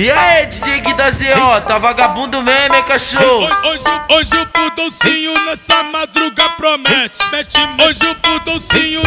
E aí, DJ Guida Z, ó, tá vagabundo mesmo, hein, cachorro? Hoje, hoje, hoje o fudolcinho nessa madruga promete. Hoje o fudolcinho